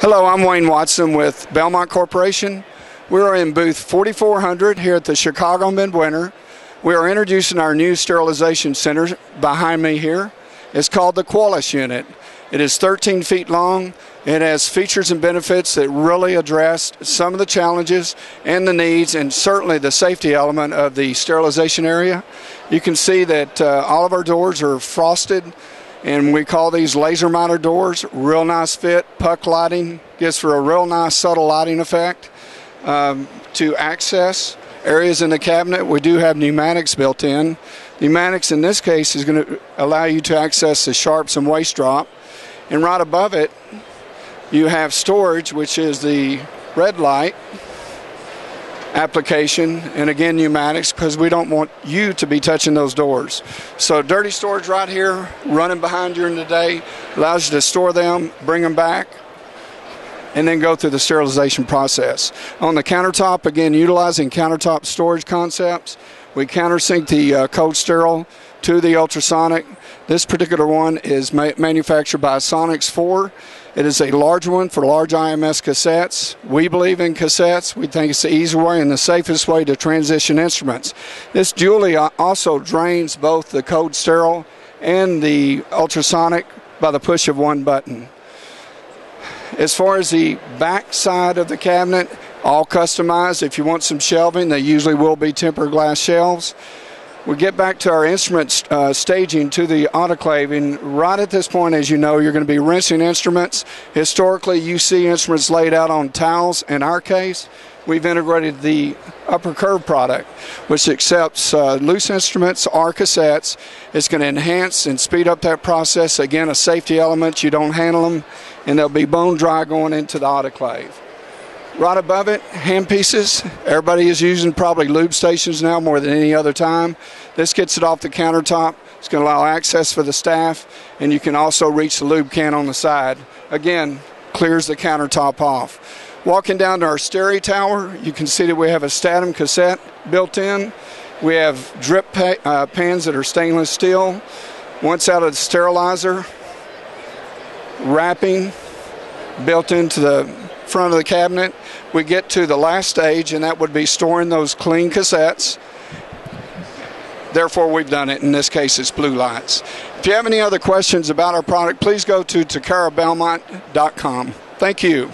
Hello, I'm Wayne Watson with Belmont Corporation. We're in booth 4400 here at the Chicago Midwinter. We are introducing our new sterilization center behind me here. It's called the Qualis unit. It is 13 feet long. It has features and benefits that really address some of the challenges and the needs, and certainly the safety element of the sterilization area. You can see that uh, all of our doors are frosted and we call these laser mounted doors. Real nice fit, puck lighting, gives for a real nice subtle lighting effect. Um, to access areas in the cabinet, we do have pneumatics built in. Pneumatics in this case is going to allow you to access the sharps and waste drop. And right above it, you have storage, which is the red light application and again pneumatics because we don't want you to be touching those doors. So dirty storage right here running behind during the day allows you to store them, bring them back, and then go through the sterilization process. On the countertop, again, utilizing countertop storage concepts, we countersink the uh, cold sterile to the ultrasonic. This particular one is ma- manufactured by Sonix 4. It is a large one for large IMS cassettes. We believe in cassettes. We think it's the easiest way and the safest way to transition instruments. This dually also drains both the cold sterile and the ultrasonic by the push of one button. As far as the back side of the cabinet, all customized. If you want some shelving, they usually will be tempered glass shelves we get back to our instrument uh, staging to the autoclave. And right at this point, as you know, you're going to be rinsing instruments. Historically, you see instruments laid out on towels. In our case, we've integrated the upper curve product, which accepts uh, loose instruments or cassettes. It's going to enhance and speed up that process. Again, a safety element. You don't handle them, and they'll be bone dry going into the autoclave. Right above it, hand pieces. Everybody is using probably lube stations now more than any other time. This gets it off the countertop. It's going to allow access for the staff, and you can also reach the lube can on the side. Again, clears the countertop off. Walking down to our steri tower, you can see that we have a Statim cassette built in. We have drip pa- uh, pans that are stainless steel. Once out of the sterilizer, wrapping built into the front of the cabinet. We get to the last stage, and that would be storing those clean cassettes. Therefore, we've done it. In this case, it's blue lights. If you have any other questions about our product, please go to takarabelmont.com. Thank you.